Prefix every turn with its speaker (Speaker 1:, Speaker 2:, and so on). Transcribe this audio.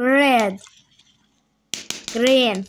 Speaker 1: red. Green.